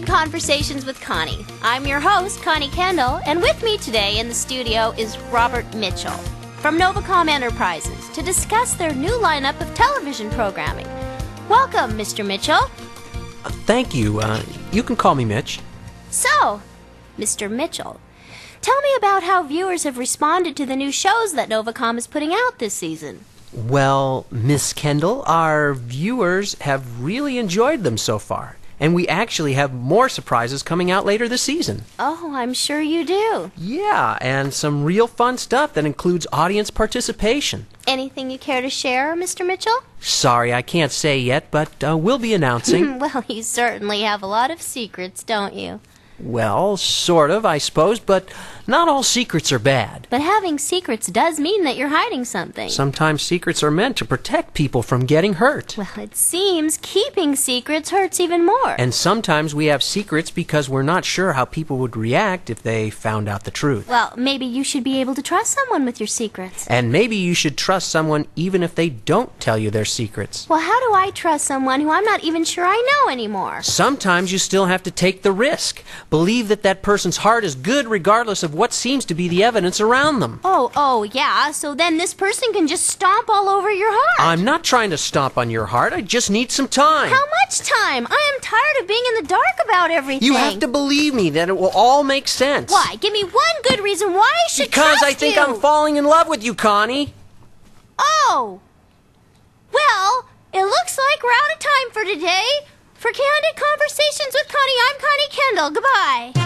Conversations with Connie. I'm your host, Connie Kendall, and with me today in the studio is Robert Mitchell from Novacom Enterprises to discuss their new lineup of television programming. Welcome, Mr. Mitchell. Uh, thank you. Uh, you can call me Mitch. So, Mr. Mitchell, tell me about how viewers have responded to the new shows that Novacom is putting out this season. Well, Miss Kendall, our viewers have really enjoyed them so far. And we actually have more surprises coming out later this season. Oh, I'm sure you do. Yeah, and some real fun stuff that includes audience participation. Anything you care to share, Mr. Mitchell? Sorry, I can't say yet, but uh, we'll be announcing. well, you certainly have a lot of secrets, don't you? Well, sort of, I suppose, but not all secrets are bad. But having secrets does mean that you're hiding something. Sometimes secrets are meant to protect people from getting hurt. Well, it seems keeping secrets hurts even more. And sometimes we have secrets because we're not sure how people would react if they found out the truth. Well, maybe you should be able to trust someone with your secrets. And maybe you should trust someone even if they don't tell you their secrets. Well, how do I trust someone who I'm not even sure I know anymore? Sometimes you still have to take the risk. Believe that that person's heart is good regardless of what seems to be the evidence around them. Oh, oh, yeah. So then this person can just stomp all over your heart. I'm not trying to stomp on your heart. I just need some time. How much time? I am tired of being in the dark about everything. You have to believe me that it will all make sense. Why? Give me one good reason why I should because I think you. I'm falling in love with you, Connie. Oh. Well, it looks like we're out of time for today. For Candid Conversations with Connie, I'm Connie Kendall. Goodbye.